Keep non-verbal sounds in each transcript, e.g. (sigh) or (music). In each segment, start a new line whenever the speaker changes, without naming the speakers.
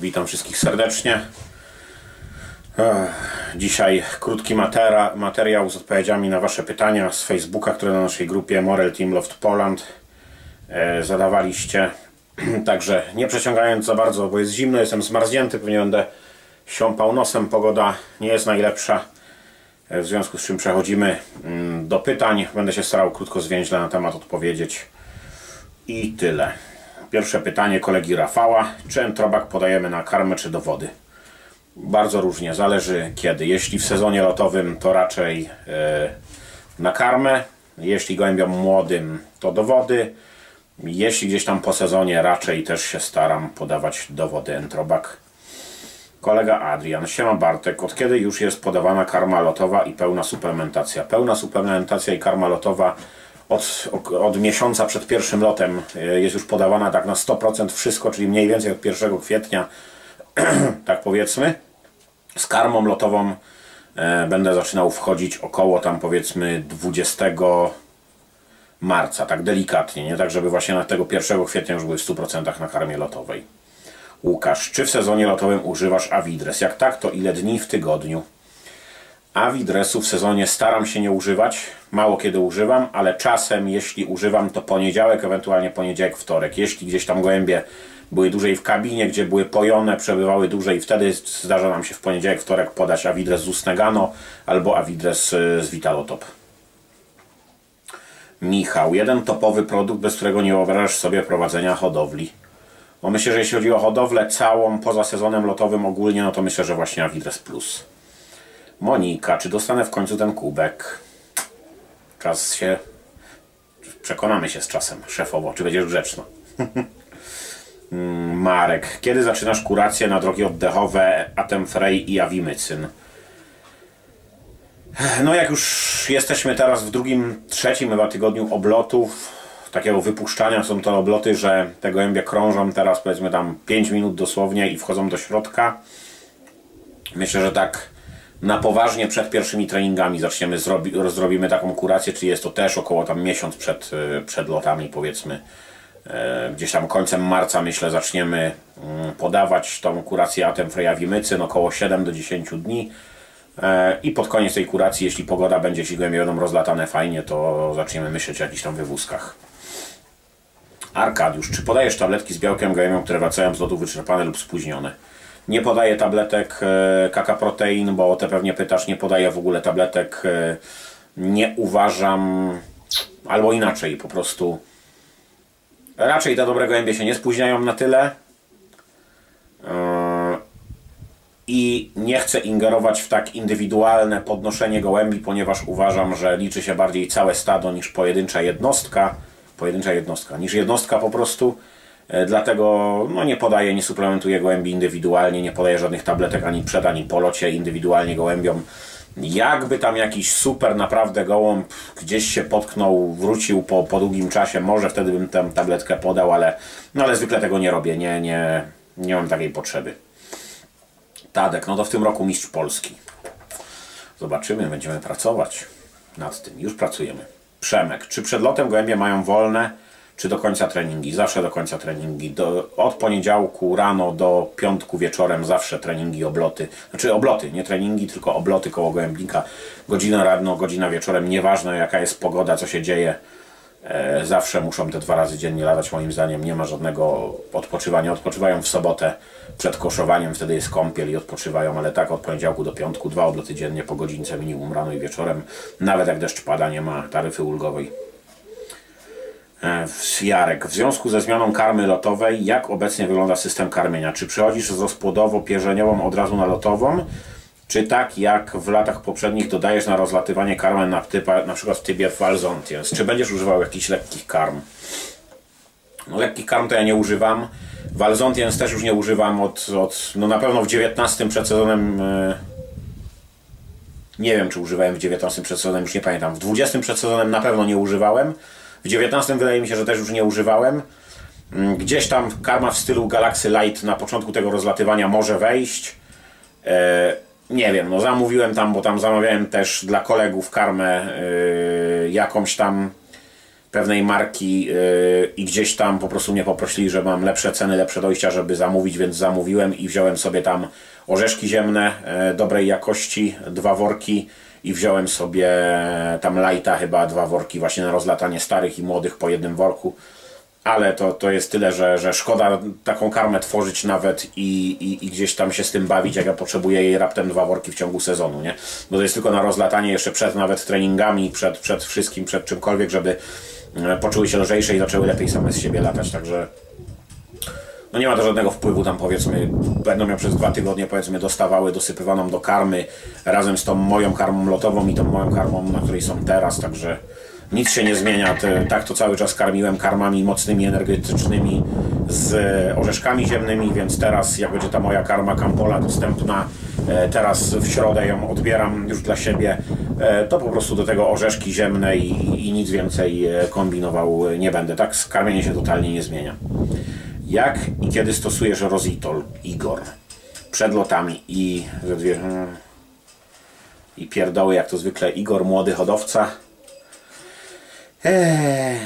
Witam wszystkich serdecznie. Ech, Dzisiaj krótki matera, materiał z odpowiedziami na Wasze pytania z Facebooka, które na naszej grupie Morel Team Loft Poland e, zadawaliście. (clears throat) Także nie przeciągając za bardzo, bo jest zimno, jestem zmarznięty, pewnie będę siąpał nosem, pogoda nie jest najlepsza. E, W związku z czym przechodzimy mm, do pytań. Będę się starał krótko zwięźle na temat odpowiedzieć. I tyle. Pierwsze pytanie kolegi Rafała. Czy entrobak podajemy na karmę czy do wody? Bardzo różnie, zależy kiedy. Jeśli w sezonie lotowym, to raczej e, na karmę. Jeśli gołębiom młodym, to do wody. Jeśli gdzieś tam po sezonie, raczej też się staram podawać do wody entrobak. Kolega Adrian, siema Bartek, od kiedy już jest podawana karma lotowa i pełna suplementacja? Pełna suplementacja i karma lotowa od, od miesiąca przed pierwszym lotem e, jest już podawana tak na 100% wszystko, czyli mniej więcej od 1 kwietnia, (clears throat) tak powiedzmy. Z karmą lotową e, będę zaczynał wchodzić około tam powiedzmy 20 marca, tak delikatnie, nie tak żeby właśnie na tego 1 kwietnia już były w 100% na karmie lotowej. Łukasz, czy w sezonie lotowym używasz Avidres? Jak tak, to ile dni w tygodniu? Avidresu w sezonie staram się nie używać, mało kiedy używam, ale czasem jeśli używam to poniedziałek, ewentualnie poniedziałek, wtorek. Jeśli gdzieś tam gołębie były dłużej w kabinie, gdzie były pojone, przebywały dłużej, wtedy zdarza nam się w poniedziałek, wtorek podać Avidres z Usnegano albo Avidres y, z Vitalotop. Michał, jeden topowy produkt, bez którego nie wyobrażasz sobie prowadzenia hodowli. No myślę, że jeśli chodzi o hodowlę całą poza sezonem lotowym ogólnie, no to myślę, że właśnie Avidres Plus. Monika, czy dostanę w końcu ten kubek? Czas się... Przekonamy się z czasem, szefowo, czy będziesz grzeczna. (laughs) Mm, Marek, kiedy zaczynasz kurację na drogi oddechowe Atemfrey i Avimycyn? No jak już jesteśmy teraz w drugim, trzecim chyba tygodniu oblotów, takiego wypuszczania, są to obloty, że te gołębie krążą teraz powiedzmy tam 5 minut dosłownie i wchodzą do środka. Myślę, że tak na poważnie przed pierwszymi treningami zaczniemy, zrobi, taką kurację, czyli jest to też około tam miesiąc przed, y, przed lotami powiedzmy. E, Gdzieś tam końcem marca myślę zaczniemy mm, podawać tą kurację Atem Frejawimycyn około 7 do 10 dni. E, I pod koniec tej kuracji, jeśli pogoda będzie, jeśli gołębie będą rozlatane fajnie, to zaczniemy myśleć o jakichś tam wywózkach. Arkadiusz, czy podajesz tabletki z białkiem gołębiom, które wracają z lotu wyczerpane lub spóźnione? Nie podaję tabletek e, kaka protein, bo o te pewnie pytasz, nie podaję w ogóle tabletek. e, Nie uważam, albo inaczej, po prostu raczej te dobre gołębie się nie spóźniają na tyle. E, I nie chcę ingerować w tak indywidualne podnoszenie gołębi, ponieważ uważam, że liczy się bardziej całe stado niż pojedyncza jednostka. Pojedyncza jednostka, niż jednostka po prostu. E, Dlatego no, nie podaję, nie suplementuję gołębi indywidualnie, nie podaję żadnych tabletek ani przed, ani po locie indywidualnie gołębiom. Jakby tam jakiś super naprawdę gołąb gdzieś się potknął, wrócił po, po długim czasie, może wtedy bym tę tabletkę podał, ale, no, ale zwykle tego nie robię, nie, nie, nie mam takiej potrzeby. Tadek, no to w tym roku mistrz Polski. Zobaczymy, będziemy pracować nad tym. Już pracujemy. Przemek, czy przed lotem gołębie mają wolne, czy do końca treningi? Zawsze do końca treningi. Do, od poniedziałku rano do piątku wieczorem zawsze treningi, obloty. Znaczy obloty, nie treningi, tylko obloty koło gołębnika. Godzina rano, godzina wieczorem. Nieważne jaka jest pogoda, co się dzieje. E, zawsze muszą te dwa razy dziennie latać moim zdaniem. Nie ma żadnego odpoczywania. Odpoczywają w sobotę przed koszowaniem, wtedy jest kąpiel i odpoczywają, ale tak od poniedziałku do piątku dwa obloty dziennie po godzince minimum rano i wieczorem. Nawet jak deszcz pada, nie ma taryfy ulgowej. E, w- Jarek, w związku ze zmianą karmy lotowej, jak obecnie wygląda system karmienia? Czy przechodzisz z rozpłodowo-pierzeniową od razu na lotową? Czy tak jak w latach poprzednich dodajesz na rozlatywanie karmę na, typa, na przykład w tybie Valzontiens? Czy będziesz używał jakichś lekkich karm? No, lekkich karm to ja nie używam. Valzontiens też już nie używam od, od no na pewno w 19 przed sezonem e, nie wiem czy używałem w 19 przed sezonem, już nie pamiętam. W 20 przed sezonem na pewno nie używałem. W 19 wydaje mi się, że też już nie używałem. Mm, Gdzieś tam karma w stylu Galaxy Light na początku tego rozlatywania może wejść. E, nie wiem, no zamówiłem tam, bo tam zamawiałem też dla kolegów karmę e, jakąś tam pewnej marki yy, i gdzieś tam po prostu mnie poprosili, że mam lepsze ceny, lepsze dojścia, żeby zamówić, więc zamówiłem i wziąłem sobie tam orzeszki ziemne dobrej jakości, dwa worki i wziąłem sobie tam lighta chyba dwa worki właśnie na rozlatanie starych i młodych po jednym worku ale to, to jest tyle, że, że szkoda taką karmę tworzyć nawet i, i, i, gdzieś tam się z tym bawić, jak ja potrzebuję jej raptem dwa worki w ciągu sezonu, nie? Bo to jest tylko na rozlatanie jeszcze przed nawet treningami, przed, przed wszystkim, przed czymkolwiek, żeby e, poczuły się lżejsze i zaczęły lepiej same z siebie latać, także no nie ma to żadnego wpływu tam powiedzmy, będą ją przez dwa tygodnie powiedzmy dostawały dosypywaną do karmy razem z tą moją karmą lotową i tą moją karmą, na której są teraz, także nic się nie zmienia. tak to cały czas karmiłem karmami mocnymi, energetycznymi z orzeszkami ziemnymi, więc teraz jak będzie ta moja karma Campola dostępna, e, teraz w środę ją odbieram już dla siebie, e, to po prostu do tego orzeszki ziemne i, i nic więcej e, kombinował nie będę. Tak, karmienie się totalnie nie zmienia. Jak i kiedy stosujesz Rositol, Igor? Przed lotami i i pierdoły, jak to zwykle Igor, młody hodowca, Eee.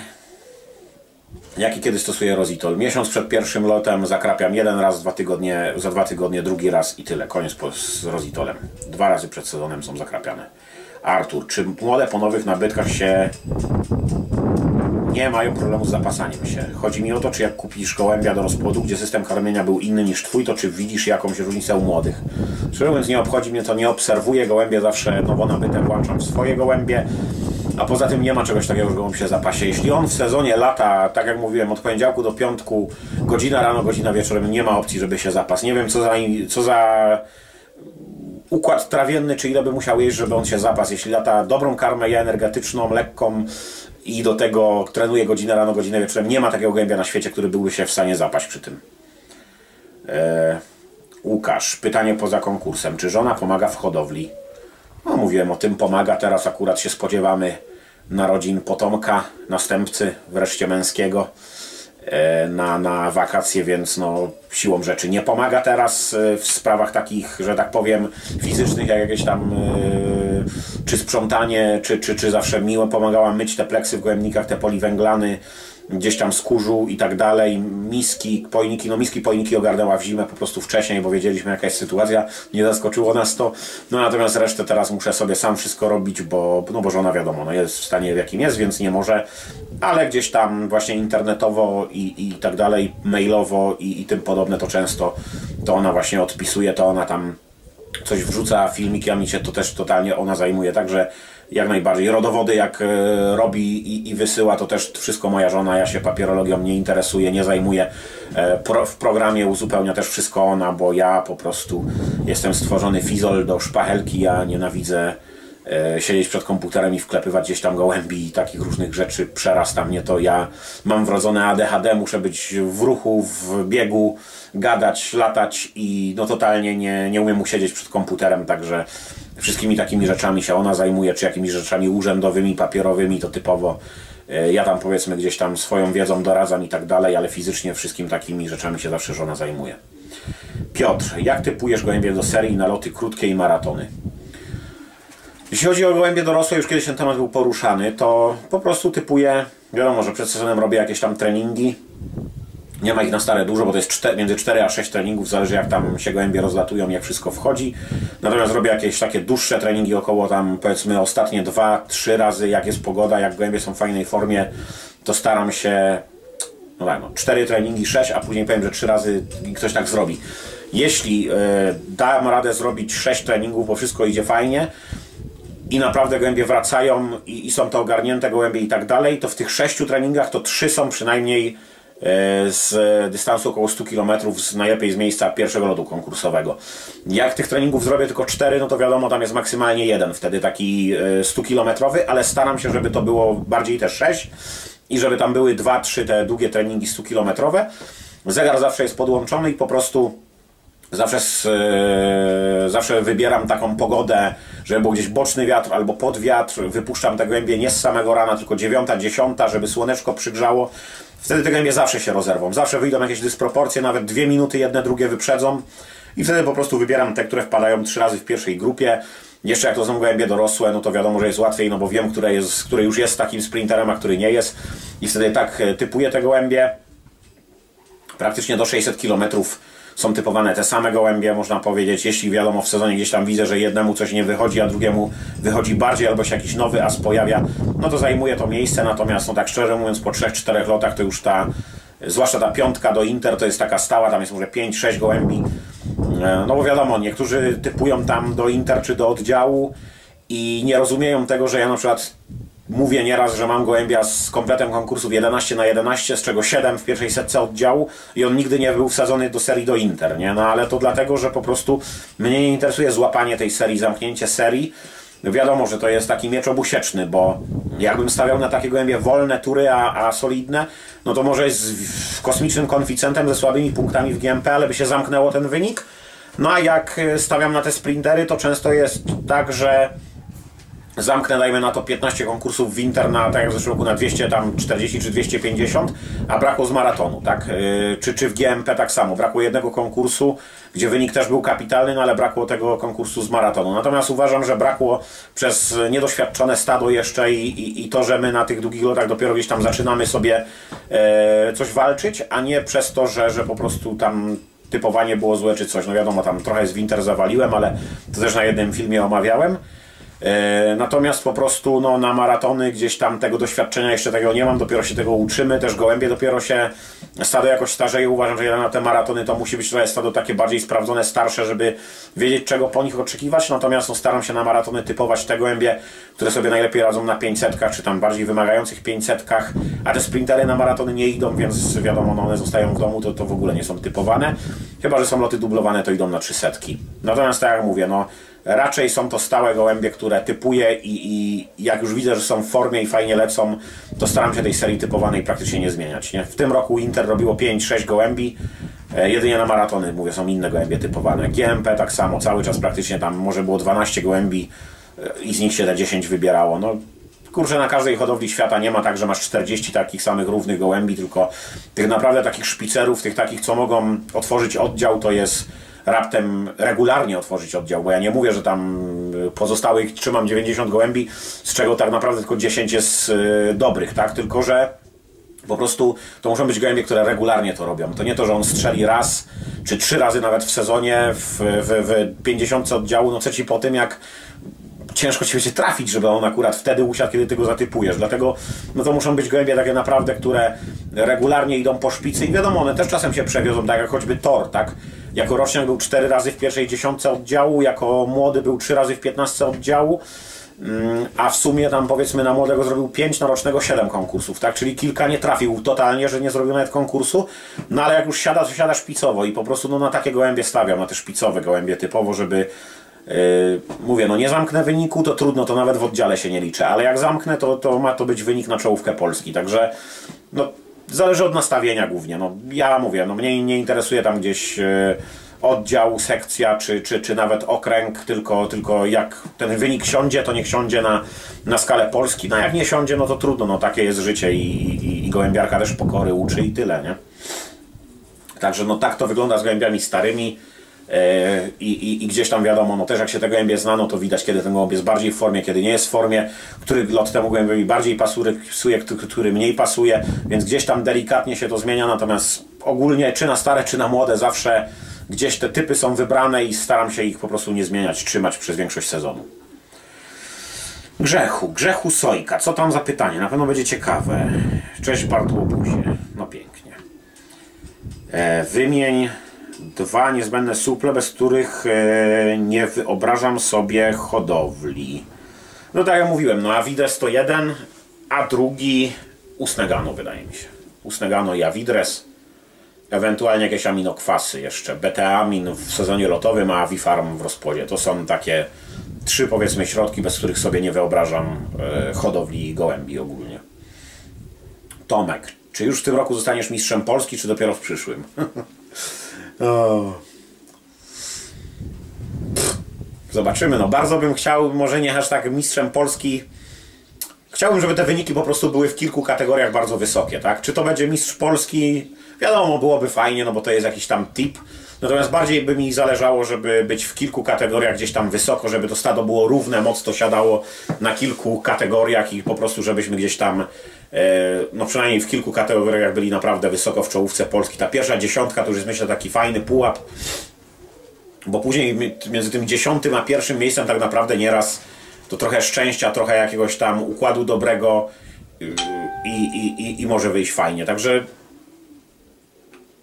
Jaki kiedy stosuję Rositol? Miesiąc przed pierwszym lotem zakrapiam jeden raz, dwa tygodnie, za dwa tygodnie drugi raz i tyle. Koniec z Rositolem. Dwa razy przed sezonem są zakrapiane. Artur, czy młode po nowych nabytkach się nie mają problemu z zapasaniem się. Chodzi mi o to, czy jak kupisz gołębia do rozpłodu, gdzie system karmienia był inny niż twój, to czy widzisz jakąś różnicę u młodych. Szczerze mówiąc, nie obchodzi mnie to, nie obserwuję gołębie, zawsze nowo nabyte włączam w swoje gołębie. A poza tym nie ma czegoś takiego, że gołąb się zapasie. Jeśli on w sezonie lata, tak jak mówiłem, od poniedziałku do piątku, godzina rano, godzina wieczorem, nie ma opcji, żeby się zapas. Nie wiem, co za, co za układ trawienny, czy ile by musiał jeść, żeby on się zapas. Jeśli lata dobrą karmę, ja energetyczną, lekką i do tego trenuje godzinę rano, godzinę wieczorem, nie ma takiego gołębia na świecie, który byłby się w stanie zapaść przy tym. Eee, Łukasz, pytanie poza konkursem. Czy żona pomaga w hodowli? No, mówiłem o tym, pomaga. Teraz akurat się spodziewamy narodzin potomka, następcy wreszcie męskiego e, na, na wakacje, więc no, siłą rzeczy nie pomaga teraz e, w sprawach takich, że tak powiem, fizycznych, jak jakieś tam e, czy sprzątanie, czy, czy, czy zawsze miło pomagała myć te pleksy w gołębnikach, te poliwęglany, gdzieś tam skórzu i tak dalej, miski, pojniki, no miski, pojniki ogarnęła w zimę po prostu wcześniej, bo wiedzieliśmy jaka jest sytuacja, nie zaskoczyło nas to, no natomiast resztę teraz muszę sobie sam wszystko robić, bo, no bo żona wiadomo, no jest w stanie w jakim jest, więc nie może, ale gdzieś tam właśnie internetowo i, i tak dalej, mailowo i, i tym podobne to często, to ona właśnie odpisuje, to ona tam coś wrzuca filmiki, a mi się to też totalnie ona zajmuje, także jak najbardziej. Rodowody jak e, robi i, i, wysyła, to też wszystko moja żona, ja się papierologią nie interesuję, nie zajmuję. E, pro, w programie uzupełnia też wszystko ona, bo ja po prostu jestem stworzony fizol do szpachelki, ja nienawidzę siedzieć przed komputerem i wklepywać gdzieś tam gołębi i takich różnych rzeczy. Przerasta mnie to. Ja mam wrodzone ADHD, muszę być w ruchu, w biegu, gadać, latać i no totalnie nie, nie umiem usiedzieć przed komputerem, także wszystkimi takimi rzeczami się ona zajmuje, czy jakimiś rzeczami urzędowymi, papierowymi, to typowo e, ja tam powiedzmy gdzieś tam swoją wiedzą doradzam i tak dalej, ale fizycznie wszystkimi takimi rzeczami się zawsze żona zajmuje. Piotr, jak typujesz gołębie do serii na loty krótkie i maratony? Jeśli chodzi o gołębie dorosłe, już kiedyś ten temat był poruszany, to po prostu typuję, wiadomo, że przed sezonem robię jakieś tam treningi, nie ma ich na stare dużo, bo to jest 4, między 4 a 6 treningów, zależy jak tam się gołębie rozlatują, jak wszystko wchodzi. Natomiast robię jakieś takie dłuższe treningi, około tam powiedzmy ostatnie 2-3 razy, jak jest pogoda, jak gołębie są w fajnej formie, to staram się, no tak, no, 4 treningi, 6, a później powiem, że 3 razy ktoś tak zrobi. Jeśli yy, dam radę zrobić 6 treningów, bo wszystko idzie fajnie, i naprawdę gołębie wracają i, i, są to ogarnięte gołębie i tak dalej, to w tych sześciu treningach to trzy są przynajmniej E, z dystansu około 100 km, z, najlepiej z miejsca pierwszego lotu konkursowego. Jak tych treningów zrobię tylko 4, no to wiadomo, tam jest maksymalnie jeden, wtedy taki 100 km, ale staram się, żeby to było bardziej też 6 i żeby tam były 2-3 te długie treningi 100 km. Zegar zawsze jest podłączony i po prostu zawsze, z, e, zawsze wybieram taką pogodę, żeby był gdzieś boczny wiatr albo pod wiatr. Wypuszczam te głębie nie z samego rana, tylko 9-10, żeby słoneczko przygrzało. Wtedy te gębie zawsze się rozerwą. Zawsze wyjdą jakieś dysproporcje, nawet dwie minuty jedne drugie wyprzedzą. I wtedy po prostu wybieram te, które wpadają trzy razy w pierwszej grupie. Jeszcze jak to są gołębie dorosłe, no to wiadomo, że jest łatwiej, no bo wiem, które, jest, który już jest takim sprinterem, a który nie jest. I wtedy tak e, typuję te gołębie. Praktycznie do 600 km są typowane te same gołębie, można powiedzieć. Jeśli wiadomo, w sezonie gdzieś tam widzę, że jednemu coś nie wychodzi, a drugiemu wychodzi bardziej, albo się jakiś nowy as pojawia, no to zajmuje to miejsce. Natomiast, no tak szczerze mówiąc, po 3-4 lotach to już ta, zwłaszcza ta piątka do Inter, to jest taka stała, tam jest może 5-6 gołębi. E, no bo wiadomo, niektórzy typują tam do Inter czy do oddziału i nie rozumieją tego, że ja na przykład Mówię nieraz, że mam gołębia z kompletem konkursów 11 na 11, z czego 7 w pierwszej setce oddziału i on nigdy nie był wsadzony do serii do Inter, nie? No ale to dlatego, że po prostu mnie nie interesuje złapanie tej serii, zamknięcie serii. Wiadomo, że to jest taki miecz obusieczny, bo jakbym stawiał na takie gołębie wolne tury, a, a solidne, no to może z kosmicznym konficentem ze słabymi punktami w GMP, ale by się zamknęło ten wynik. No a jak stawiam na te sprintery, to często jest tak, że zamknę, dajmy na to 15 konkursów w Inter na, tak jak w zeszłym roku, na 240 czy 250, a brakło z maratonu, tak? Yy, czy, czy w GMP tak samo. Brakło jednego konkursu, gdzie wynik też był kapitalny, no ale brakło tego konkursu z maratonu. Natomiast uważam, że brakło przez niedoświadczone stado jeszcze i, i, i to, że my na tych długich lotach dopiero gdzieś tam zaczynamy sobie e, coś walczyć, a nie przez to, że, że po prostu tam typowanie było złe czy coś. No wiadomo, tam trochę z Winter zawaliłem, ale to też na jednym filmie omawiałem. E, natomiast po prostu no, na maratony gdzieś tam tego doświadczenia jeszcze tego nie mam, dopiero się tego uczymy, też gołębie dopiero się, stado jakoś starzeje, uważam, że na te maratony to musi być trochę stado takie bardziej sprawdzone, starsze, żeby wiedzieć czego po nich oczekiwać, natomiast no, staram się na maratony typować te gołębie, które sobie najlepiej radzą na 500 czy tam bardziej wymagających 500 a te sprintery na maratony nie idą, więc wiadomo, no, one zostają w domu, to, to w ogóle nie są typowane, chyba, że są loty dublowane, to idą na 300. Natomiast tak jak mówię, no Raczej są to stałe gołębie, które typuję i, i jak już widzę, że są w formie i fajnie lecą, to staram się tej serii typowanej praktycznie nie zmieniać. Nie? W tym roku Inter robiło 5-6 gołębi, e, jedynie na maratony, mówię, są inne gołębie typowane. GMP tak samo, cały czas praktycznie tam może było 12 gołębi e, i z nich się te 10 wybierało. No, kurczę, na każdej hodowli świata nie ma tak, że masz 40 takich samych równych gołębi, tylko tych naprawdę takich szpicerów, tych takich, co mogą otworzyć oddział, to jest raptem regularnie otworzyć oddział, bo ja nie mówię, że tam pozostałych trzymam 90 gołębi, z czego tak naprawdę tylko 10 jest y, dobrych, tak? Tylko, że po prostu to muszą być gołębie, które regularnie to robią. To nie to, że on strzeli raz czy trzy razy nawet w sezonie w, w, w 50 oddziału, no co ci po tym, jak ciężko ci będzie trafić, żeby on akurat wtedy usiadł, kiedy ty go zatypujesz. Dlatego no to muszą być gołębie takie naprawdę, które regularnie idą po szpicy i wiadomo, one też czasem się przewiozą, tak jak choćby Tor, tak? Jako roczniak był cztery razy w pierwszej dziesiątce oddziału, jako młody był trzy razy w 15 oddziału, mm, a w sumie tam powiedzmy na młodego zrobił 5, na rocznego 7 konkursów, tak? Czyli kilka nie trafił totalnie, że nie zrobił nawet konkursu, no ale jak już siada, to siada szpicowo i po prostu no, na takie gołębie stawiam, na te szpicowe gołębie typowo, żeby Yy, mówię, no nie zamknę wyniku, to trudno, to nawet w oddziale się nie liczę, ale jak zamknę, to, to ma to być wynik na czołówkę Polski, także no, zależy od nastawienia głównie. No, ja mówię, no mnie nie interesuje tam gdzieś yy, oddział, sekcja, czy, czy, czy nawet okręg, tylko, tylko jak ten wynik siądzie, to niech siądzie na, na skalę Polski. No jak nie siądzie, no to trudno, no takie jest życie i, i, i gołębiarka też pokory uczy i tyle, nie? Także no tak to wygląda z gołębiami starymi. E, I, i, I, gdzieś tam wiadomo, no też jak się te gołębie zna, no to widać, kiedy ten gołąb jest bardziej w formie, kiedy nie jest w formie, który lot temu gołębiowi bardziej pasuje, który mniej pasuje, więc gdzieś tam delikatnie się to zmienia, natomiast ogólnie czy na stare, czy na młode zawsze gdzieś te typy są wybrane i staram się ich po prostu nie zmieniać, trzymać przez większość sezonu. Grzechu, Grzechu Sojka. Co tam za pytanie? Na pewno będzie ciekawe. Cześć Bartłobuzie. No pięknie. E, wymień dwa niezbędne suple, bez których e, nie wyobrażam sobie hodowli. No tak jak mówiłem, no to jeden, a drugi Usnegano wydaje mi się. Usnegano i Avidres. Ewentualnie jakieś aminokwasy jeszcze. Beta-amin w sezonie lotowym, a Avifarm w rozpłodzie. To są takie trzy powiedzmy środki, bez których sobie nie wyobrażam e, hodowli gołębi ogólnie. Tomek, czy już w tym roku zostaniesz mistrzem Polski, czy dopiero w przyszłym? (laughs) O. Zobaczymy, no bardzo bym chciał, może nie aż tak mistrzem Polski, chciałbym, żeby te wyniki po prostu były w kilku kategoriach bardzo wysokie, tak? Czy to będzie mistrz Polski? Wiadomo, byłoby fajnie, no bo to jest jakiś tam tip. Natomiast bardziej by mi zależało, żeby być w kilku kategoriach gdzieś tam wysoko, żeby to stado było równe, mocno siadało na kilku kategoriach i po prostu żebyśmy gdzieś tam, e, no przynajmniej w kilku kategoriach byli naprawdę wysoko w czołówce Polski. Ta pierwsza dziesiątka to już jest myślę taki fajny pułap, bo później między tym dziesiątym a pierwszym miejscem tak naprawdę nieraz to trochę szczęścia, trochę jakiegoś tam układu dobrego yy, i, i, i, i może wyjść fajnie. Także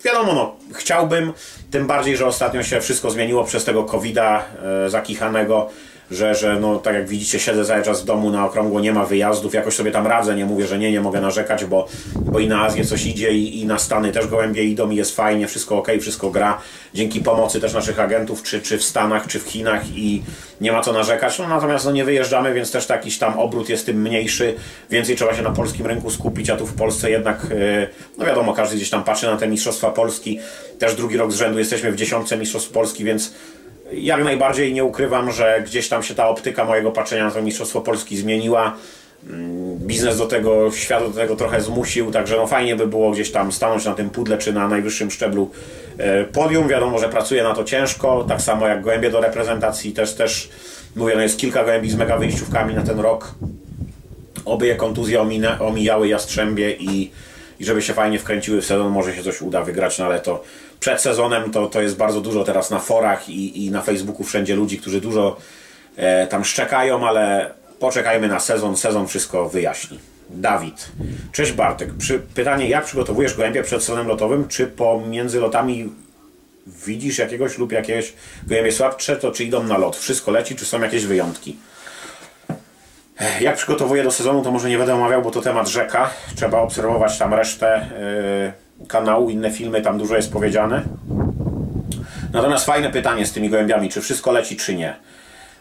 wiadomo, no, chciałbym, tym bardziej, że ostatnio się wszystko zmieniło przez tego COVID-a e, zakichanego że, że no tak jak widzicie siedzę cały czas w domu na okrągło, nie ma wyjazdów, jakoś sobie tam radzę, nie mówię, że nie, nie mogę narzekać, bo, bo i na Azję coś idzie i, i na Stany też gołębie idą i jest fajnie, wszystko ok, wszystko gra, dzięki pomocy też naszych agentów, czy, czy w Stanach, czy w Chinach i nie ma co narzekać, no natomiast no nie wyjeżdżamy, więc też jakiś tam obrót jest tym mniejszy, więcej trzeba się na polskim rynku skupić, a tu w Polsce jednak, e, no wiadomo, każdy gdzieś tam patrzy na te Mistrzostwa Polski, też drugi rok z rzędu jesteśmy w dziesiątce Mistrzostw Polski, więc jak najbardziej nie ukrywam, że gdzieś tam się ta optyka mojego patrzenia na to Mistrzostwo Polski zmieniła. Mm, biznes do tego, świat do tego trochę zmusił, także no fajnie by było gdzieś tam stanąć na tym pudle czy na najwyższym szczeblu e, podium. Wiadomo, że pracuję na to ciężko, tak samo jak gołębie do reprezentacji też, też mówię, no jest kilka gołębi z mega wyjściówkami na ten rok. Oby je kontuzje omijały Jastrzębie i, i żeby się fajnie wkręciły w sezon, może się coś uda wygrać na leto przed sezonem to, to jest bardzo dużo teraz na forach i, i na Facebooku wszędzie ludzi, którzy dużo e, tam szczekają, ale poczekajmy na sezon, sezon wszystko wyjaśni. Dawid. Cześć Bartek. Przy, pytanie, jak przygotowujesz gołębie przed sezonem lotowym? Czy pomiędzy lotami widzisz jakiegoś lub jakieś gołębie słabsze, to czy idą na lot? Wszystko leci, czy są jakieś wyjątki? Jak przygotowuję do sezonu, to może nie będę omawiał, bo to temat rzeka. Trzeba obserwować tam resztę. Yy kanału, inne filmy, tam dużo jest powiedziane. Natomiast fajne pytanie z tymi gołębiami, czy wszystko leci, czy nie.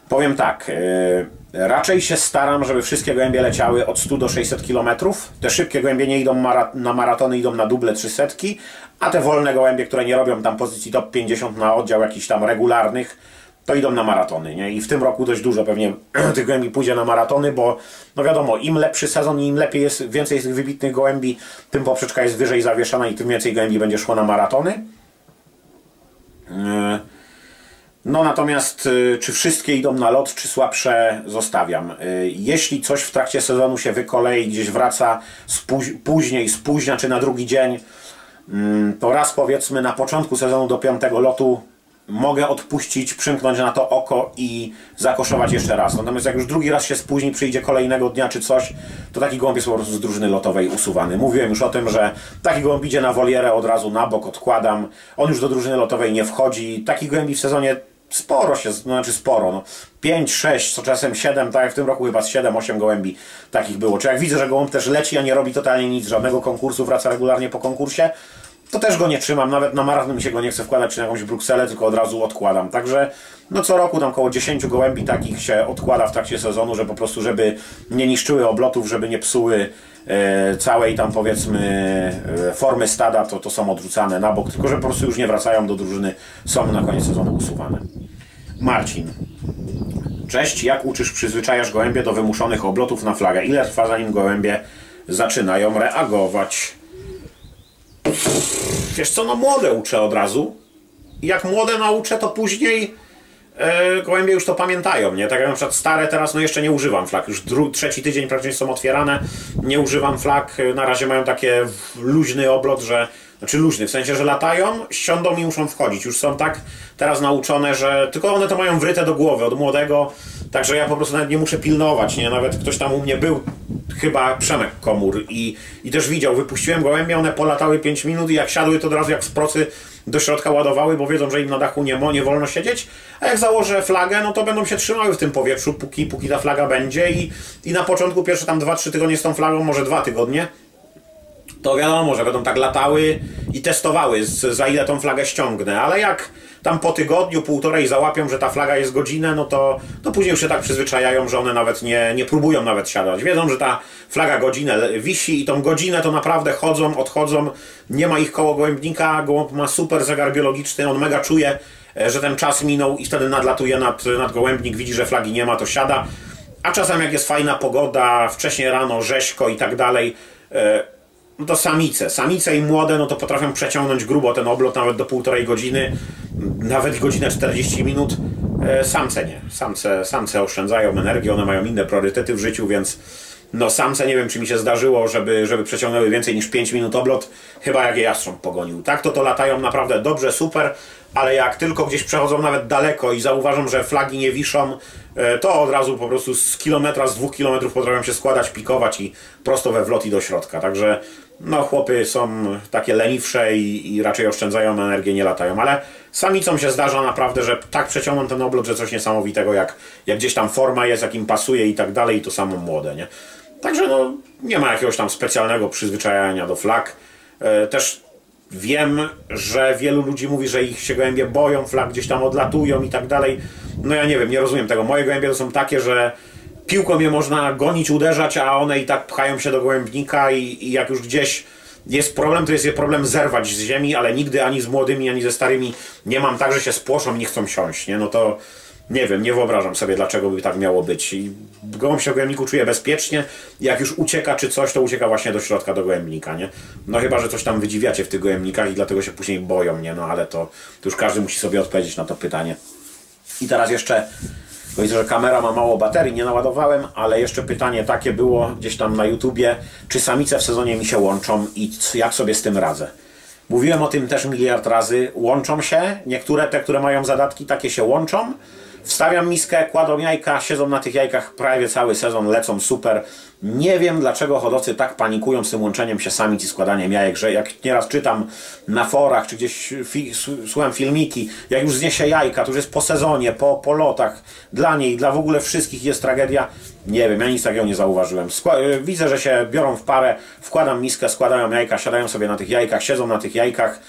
Powiem tak, yy, raczej się staram, żeby wszystkie gołębie leciały od 100 do 600 km. Te szybkie gołębie nie idą na maratony, idą na duble 300, a te wolne gołębie, które nie robią tam pozycji top 50 na oddział jakichś tam regularnych, to idą na maratony, nie? I w tym roku dość dużo pewnie (clears throat) tych gołębi pójdzie na maratony, bo no wiadomo, im lepszy sezon i im lepiej jest, więcej jest tych wybitnych gołębi, tym poprzeczka jest wyżej zawieszana i tym więcej gołębi będzie szło na maratony. E, no natomiast e, czy wszystkie idą na lot, czy słabsze zostawiam. E, jeśli coś w trakcie sezonu się wykolei, gdzieś wraca później, spóźnia, czy na drugi dzień, mm, to raz powiedzmy na początku sezonu do piątego lotu mogę odpuścić, przymknąć na to oko i zakoszować jeszcze raz. Natomiast jak już drugi raz się spóźni, przyjdzie kolejnego dnia czy coś, to taki gołąb jest po prostu z drużyny lotowej usuwany. Mówiłem już o tym, że taki gołąb idzie na wolierę od razu na bok, odkładam. On już do drużyny lotowej nie wchodzi. Taki gołębi w sezonie sporo się, znaczy sporo, no 5, 6, co czasem 7, tak jak w tym roku chyba z 7, 8 gołębi takich było. Czy jak widzę, że gołąb też leci, a nie robi totalnie nic, żadnego konkursu, wraca regularnie po konkursie, to też go nie trzymam, nawet na maraton mi się go nie chce wkładać, czy na jakąś Brukselę, tylko od razu odkładam. Także no co roku tam około 10 gołębi takich się odkłada w trakcie sezonu, że po prostu, żeby nie niszczyły oblotów, żeby nie psuły e, całej tam powiedzmy e, formy stada, to, to są odrzucane na bok, tylko że po prostu już nie wracają do drużyny, są na koniec sezonu usuwane. Marcin. Cześć, jak uczysz, przyzwyczajasz gołębie do wymuszonych oblotów na flagę? Ile trwa zanim gołębie zaczynają reagować? Wiesz co, no młode uczę od razu. I jak młode nauczę, to później e, gołębie już to pamiętają, nie? Tak jak na przykład stare teraz, no jeszcze nie używam flag. Już dru, trzeci tydzień praktycznie są otwierane. Nie używam flag. Na razie mają takie luźny oblot, że znaczy luźny, w sensie, że latają, siądą i muszą wchodzić. Już są tak teraz nauczone, że tylko one to mają wryte do głowy od młodego, także ja po prostu nawet nie muszę pilnować, nie? Nawet ktoś tam u mnie był, chyba Przemek Komór i, i też widział, wypuściłem gołębie, one polatały 5 minut i jak siadły, to od razu jak z procy do środka ładowały, bo wiedzą, że im na dachu nie, nie wolno siedzieć, a jak założę flagę, no to będą się trzymały w tym powietrzu, póki, póki ta flaga będzie i, i na początku pierwsze tam 2-3 tygodnie z tą flagą, może 2 tygodnie, to wiadomo, że będą tak latały i testowały, za ile tą flagę ściągnę, ale jak tam po tygodniu, półtorej załapią, że ta flaga jest godzinę, no to, to później już się tak przyzwyczajają, że one nawet nie, nie próbują nawet siadać. Wiedzą, że ta flaga godzinę wisi i tą godzinę to naprawdę chodzą, odchodzą, nie ma ich koło gołębnika, gołąb ma super zegar biologiczny, on mega czuje, e, że ten czas minął i wtedy nadlatuje nad, nad gołębnik, widzi, że flagi nie ma, to siada a czasem jak jest fajna pogoda, wcześniej rano, rzeźko i tak dalej, e, no to samice. Samice i młode, no to potrafią przeciągnąć grubo ten oblot nawet do półtorej godziny, nawet godzinę 40 minut. E, samce nie. Samce, samce oszczędzają energię, one mają inne priorytety w życiu, więc no samce nie wiem, czy mi się zdarzyło, żeby, żeby przeciągnęły więcej niż 5 minut oblot, chyba jak je jastrząb pogonił. Tak to to latają naprawdę dobrze, super, ale jak tylko gdzieś przechodzą nawet daleko i zauważą, że flagi nie wiszą, e, to od razu po prostu z kilometra, z dwóch kilometrów potrafią się składać, pikować i prosto we wlot i do środka. Także no chłopy są takie leniwsze i, i raczej oszczędzają energię, nie latają, ale samicom się zdarza naprawdę, że tak przeciągną ten oblot, że coś niesamowitego, jak, jak gdzieś tam forma jest, jak im pasuje i tak dalej, i to samo młode, nie? Także no, nie ma jakiegoś tam specjalnego przyzwyczajenia do flag. E, też wiem, że wielu ludzi mówi, że ich się gołębie boją, flag gdzieś tam odlatują i tak dalej. No ja nie wiem, nie rozumiem tego. Moje gołębie to są takie, że piłką je można gonić, uderzać, a one i tak pchają się do gołębnika i, i jak już gdzieś jest problem, to jest je problem zerwać z ziemi, ale nigdy ani z młodymi, ani ze starymi nie mam tak, że się spłoszą i nie chcą siąść, nie? No to nie wiem, nie wyobrażam sobie, dlaczego by tak miało być. I gołąb się w gołębniku czuje bezpiecznie. Jak już ucieka czy coś, to ucieka właśnie do środka, do gołębnika, nie? No chyba, że coś tam wydziwiacie w tych gołębnikach i dlatego się później boją, nie? No ale to, to już każdy musi sobie odpowiedzieć na to pytanie. I teraz jeszcze, widzę, że kamera ma mało baterii, nie naładowałem, ale jeszcze pytanie takie było gdzieś tam na YouTubie, czy samice w sezonie mi się łączą i jak sobie z tym radzę. Mówiłem o tym też miliard razy. Łączą się. Niektóre te, które mają zadatki, takie się łączą. Wstawiam miskę, kładą jajka, siedzą na tych jajkach prawie cały sezon, lecą super. Nie wiem dlaczego hodowcy tak panikują z tym łączeniem się samic i składaniem jajek, że jak nieraz czytam na forach, czy gdzieś fi słucham filmiki, jak już zniesie jajka, to już jest po sezonie, po, po lotach, dla niej, dla w ogóle wszystkich jest tragedia. Nie wiem, ja nic takiego nie zauważyłem. Skła widzę, że się biorą w parę, wkładam miskę, składają jajka, siadają sobie na tych jajkach, siedzą na tych jajkach.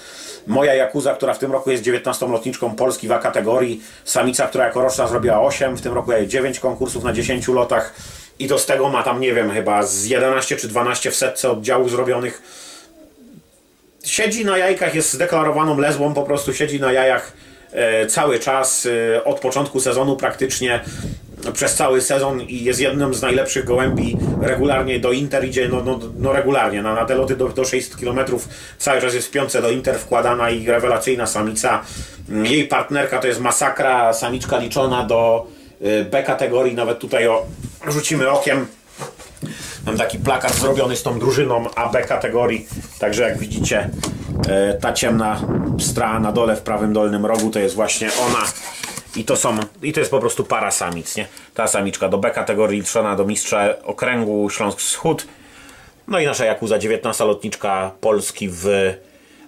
Moja Jakuza, która w tym roku jest 19 lotniczką Polski w kategorii. Samica, która jako roczna zrobiła 8, w tym roku jest 9 konkursów na 10 lotach. I to z tego ma tam, nie wiem, chyba z 11 czy 12 w setce oddziałów zrobionych. Siedzi na jajkach, jest zdeklarowaną lesbą, po prostu siedzi na jajach e, cały czas, e, od początku sezonu praktycznie przez cały sezon i jest jednym z najlepszych gołębi. Regularnie do Inter idzie, no, no, no regularnie, na, na te loty do, do 600 km cały czas jest w piątce do Inter wkładana i rewelacyjna samica. Jej partnerka to jest masakra, samiczka liczona do y, B kategorii, nawet tutaj o, rzucimy okiem. Mam taki plakat zrobiony z tą drużyną AB kategorii, także jak widzicie y, ta ciemna stra na dole w prawym dolnym rogu to jest właśnie ona i to są, i to jest po prostu para samic, nie? Ta samiczka do B kategorii liczona do mistrza okręgu Śląsk Wschód. No i nasza Jakuza 19 lotniczka Polski w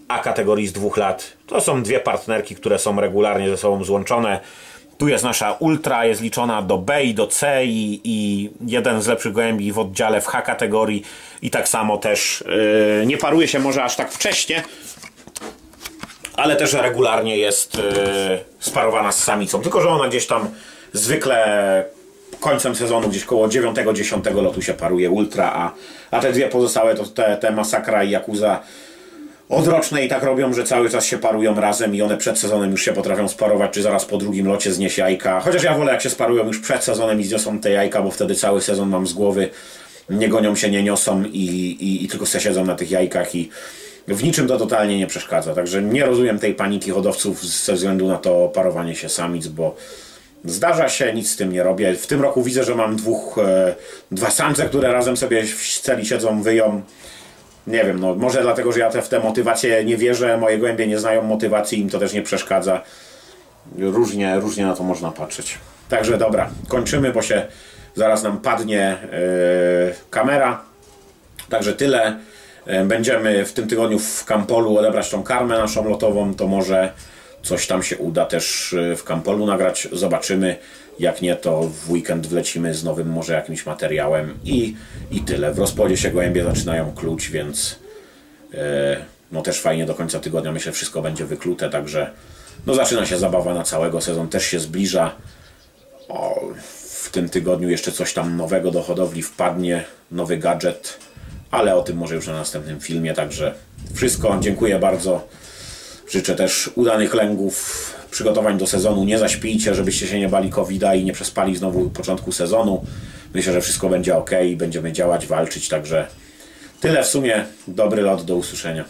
A kategorii z dwóch lat. To są dwie partnerki, które są regularnie ze sobą złączone. Tu jest nasza Ultra, jest liczona do B i do C i, i jeden z lepszych gołębi w oddziale w H kategorii i tak samo też yy, nie paruje się może aż tak wcześnie, ale też regularnie jest yy, sparowana z samicą. Tylko, że ona gdzieś tam zwykle końcem sezonu, gdzieś koło 9-10 lotu się paruje Ultra, a, a te dwie pozostałe to te, te Masakra i Yakuza odroczne i tak robią, że cały czas się parują razem i one przed sezonem już się potrafią sparować, czy zaraz po drugim locie zniesie jajka. Chociaż ja wolę jak się sparują już przed sezonem i zniosą te jajka, bo wtedy cały sezon mam z głowy. Nie gonią się, nie niosą i, i, i tylko se siedzą na tych jajkach i w niczym to totalnie nie przeszkadza. Także nie rozumiem tej paniki hodowców ze względu na to parowanie się samic, bo zdarza się, nic z tym nie robię. W tym roku widzę, że mam dwóch, e, dwa samce, które razem sobie w celi siedzą, wyją. Nie wiem, no może dlatego, że ja te, w tę motywację nie wierzę, moje gołębie nie znają motywacji, im to też nie przeszkadza. Różnie, różnie na to można patrzeć. Także dobra, kończymy, bo się zaraz nam padnie yy, kamera. Także tyle. E, będziemy w tym tygodniu w Kampolu odebrać tą karmę naszą lotową, to może coś tam się uda też e, w Kampolu nagrać. Zobaczymy. Jak nie, to w weekend wlecimy z nowym może jakimś materiałem i, i tyle. W rozpodzie się gołębie zaczynają kluć, więc e, no też fajnie do końca tygodnia myślę wszystko będzie wyklute, także no zaczyna się zabawa na całego sezon, też się zbliża. O, w tym tygodniu jeszcze coś tam nowego do hodowli wpadnie, nowy gadżet ale o tym może już na następnym filmie. Także wszystko. Dziękuję bardzo. Życzę też udanych lęgów przygotowań do sezonu. Nie zaśpijcie, żebyście się nie bali covid i nie przespali znowu początku sezonu. Myślę, że wszystko będzie ok będziemy działać, walczyć, także tyle w sumie. Dobry lot, do usłyszenia.